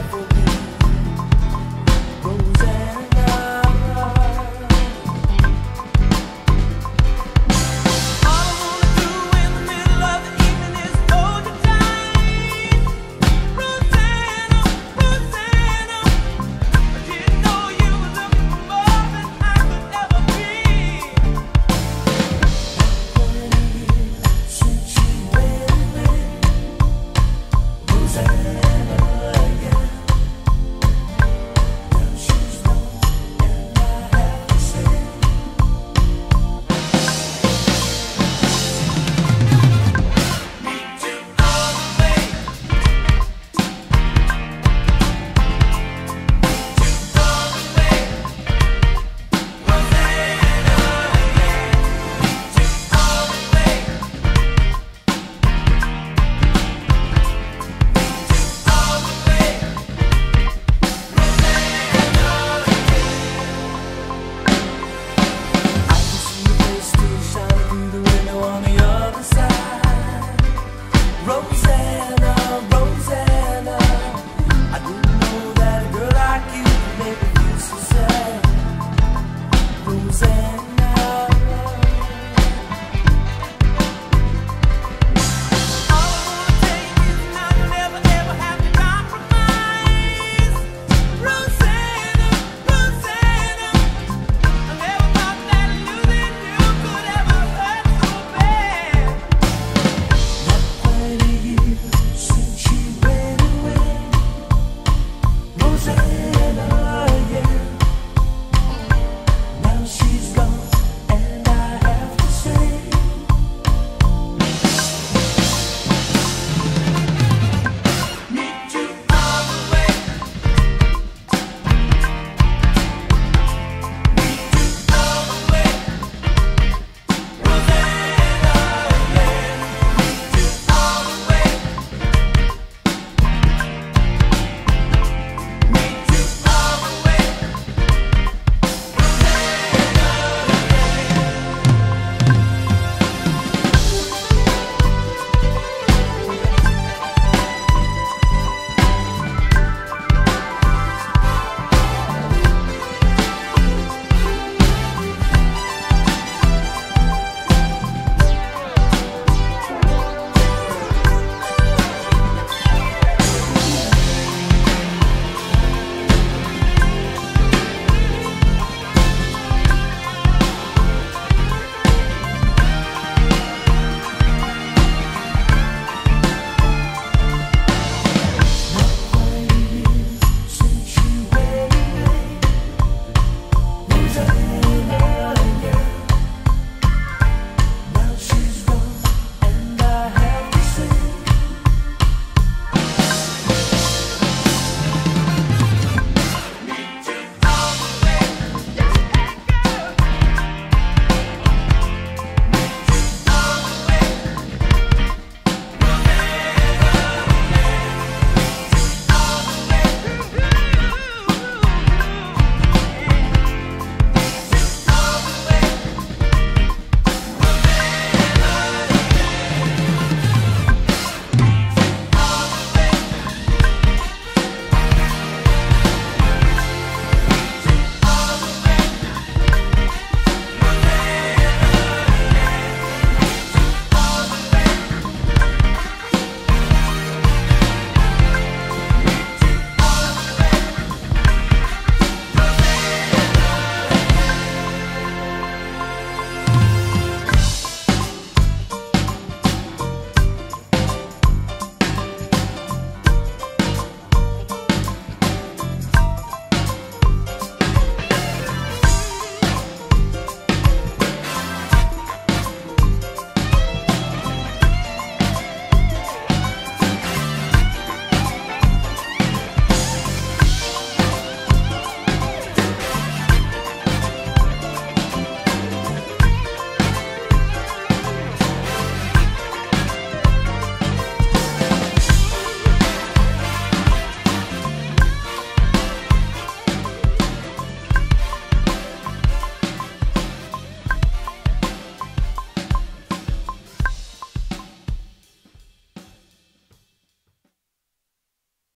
never down a road.